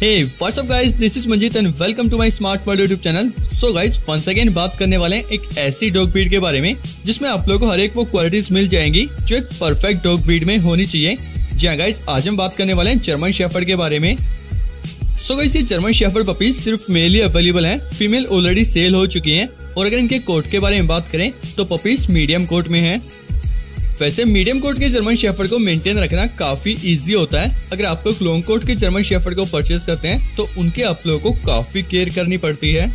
Hey, what's up guys? This is Manjit and welcome to my Smart World YouTube channel. So guys, once again बात करने वाले हैं एक ऐसी dog breed के बारे में जिसमें आप लोगों को हर एक वो क्वालिटीज मिल जाएँगी जो एक परफेक्ट डॉग ब्रीड में होनी चाहिए। जी हाँ गाइस आज हम बात करने वाले हैं जर्मन शेफर्ड के बारे में। सो गाइस ये जर्मन शेफर्ड पपीज सिर्फ़ मेल ही अवेलेबल हैं। फीमेल ऑलरेडी सेल हो चुकी हैं। और अगर इनके कोट के बारे में बात करें तो पपीज मीडियम कोट में हैं। वैसे मीडियम कोट के जर्मन शेफर्ड को मेंटेन रखना काफ़ी इजी होता है। अगर आप लोग लॉन्ग कोट के जर्मन शेफर्ड को परचेज करते हैं तो उनके आप लोगों को काफ़ी केयर करनी पड़ती है।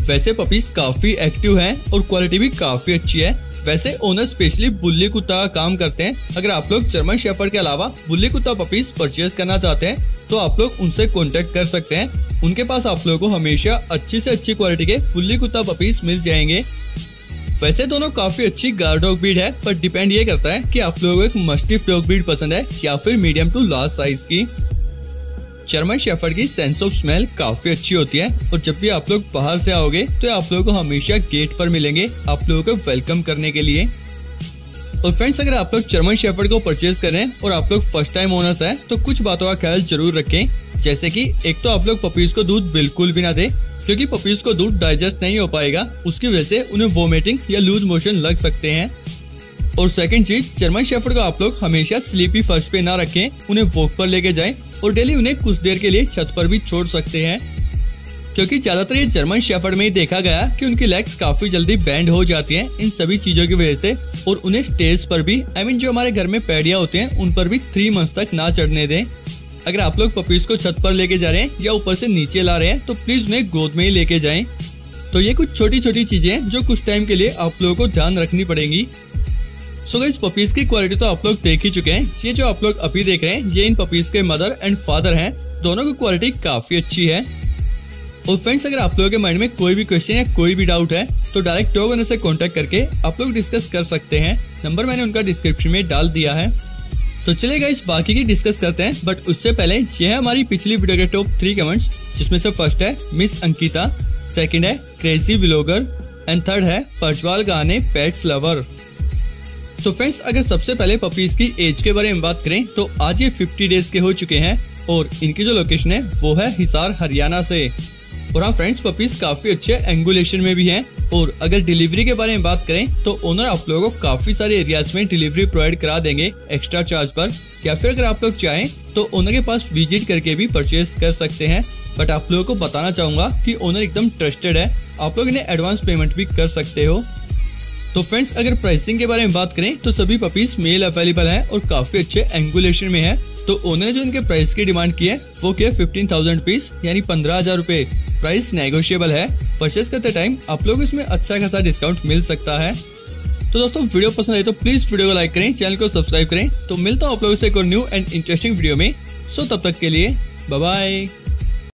वैसे पपीज काफ़ी एक्टिव हैं और क्वालिटी भी काफ़ी अच्छी है। वैसे ओनर स्पेशली बुल्ली कुत्ता का काम करते हैं। अगर आप लोग जर्मन शेफर्ड के अलावा बुल्ली कुत्ता पपीज परचेज करना चाहते हैं तो आप लोग उनसे कॉन्टेक्ट कर सकते हैं। उनके पास आप लोगों को हमेशा अच्छी से अच्छी क्वालिटी के बुल्ली कुत्ता पपीज मिल जाएँगे। वैसे दोनों काफ़ी अच्छी गार डॉग ब्रीड है, पर डिपेंड ये करता है कि आप लोगों को एक मस्टिफ डॉग ब्रीड पसंद है या फिर मीडियम टू लार्ज साइज़ की। जर्मन शेफर्ड की सेंस ऑफ़ स्मेल काफ़ी अच्छी होती है, और जब भी आप लोग बाहर से आओगे तो आप लोगों को हमेशा गेट पर मिलेंगे आप लोगों को वेलकम करने के लिए। और फ्रेंड्स अगर आप लोग जर्मन शेफर्ड को परचेज करें और आप लोग फ़र्स्ट टाइम ओनर्स हैं तो कुछ बातों का ख्याल ज़रूर रखें, जैसे कि एक तो आप लोग पपीज को दूध बिल्कुल भी ना दे क्योंकि पपीज को दूध डाइजेस्ट नहीं हो पाएगा उसकी वजह से उन्हें वोमिटिंग या लूज मोशन लग सकते हैं। और सेकंड चीज़ जर्मन शेफर्ड को आप लोग हमेशा स्लीपी फर्श पे ना रखें उन्हें वॉक पर लेके जाएँ और डेली उन्हें कुछ देर के लिए छत पर भी छोड़ सकते हैं। क्योंकि ज़्यादातर ये जर्मन शेफर्ड में ही देखा गया कि उनकी लेग्स काफ़ी जल्दी बैंड हो जाती हैं इन सभी चीज़ों की वजह से और उन्हें स्टेज पर भी आई I मीन mean, जो हमारे घर में पैडिया होते हैं उन पर भी थ्री मंथ तक ना चढ़ने दें। अगर आप लोग पपीज को छत पर लेके जा रहे हैं या ऊपर से नीचे ला रहे हैं तो प्लीज़ उन्हें गोद में ही लेके जाएँ। तो ये कुछ छोटी छोटी चीज़ें जो कुछ टाइम के लिए आप लोगों को ध्यान रखनी पड़ेगी। सो so इस पपीज की क्वालिटी तो आप लोग देख ही चुके हैं। ये जो आप लोग अभी देख रहे हैं, ये इन पपीज के मदर एंड फादर हैं। दोनों की क्वालिटी काफ़ी अच्छी है। और फ्रेंड्स अगर आप लोगों के माइंड में कोई भी क्वेश्चन या कोई भी डाउट है तो डायरेक्ट ओनर से कांटेक्ट करके आप लोग डिस्कस कर सकते हैं। नंबर मैंने उनका डिस्क्रिप्शन में डाल दिया है। तो चलिए गाइस बाकी की डिस्कस करते हैं बट उससे पहले ये है हमारी पिछली वीडियो के टॉप थ्री कमेंट्स जिसमें से फ़र्स्ट है मिस अंकिता सेकंड है क्रेजी व्लॉगर एंड थर्ड है परजवाल गाने पेट्स लवर तो फ्रेंड्स अगर सबसे पहले पपीज की एज के बारे में बात करें तो आज ये 50 डेज़ के हो चुके हैं, और इनकी जो लोकेशन है, वो है हिसार, हरियाणा से। और हाँ फ्रेंड्स पपीज काफ़ी अच्छे एंगुलेशन में भी हैं। और अगर डिलीवरी के बारे में बात करें तो ओनर आप लोगों को काफ़ी सारे एरियाज़ में डिलीवरी प्रोवाइड करा देंगे एक्स्ट्रा चार्ज पर। या फिर अगर आप लोग चाहें तो ओनर के पास विज़िट करके भी परचेज कर सकते हैं। बट आप लोगों को बताना चाहूँगा कि ओनर एकदम ट्रस्टेड है। आप लोग इन्हें एडवांस पेमेंट भी कर सकते हो। तो फ्रेंड्स अगर प्राइसिंग के बारे में बात करें तो सभी पपीज मेल अवेलेबल हैं और काफ़ी अच्छे एंगुलेशन में है। तो ओनर ने जो इनके प्राइस की डिमांड की है, वो किया फिफ्टीन थाउज़ेंड रुपीज़ यानी पंद्रह हज़ार रूपए। प्राइस नेगोशियेबल है। परचेज करते टाइम आप लोग इसमें अच्छा खासा डिस्काउंट मिल सकता है। तो दोस्तों वीडियो पसंद आए तो प्लीज़ वीडियो को लाइक करें चैनल को सब्सक्राइब करें। तो मिलता हूँ आप लोगों से एक और न्यू एंड इंटरेस्टिंग वीडियो में। सो तब तक के लिए बाय